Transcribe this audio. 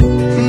嗯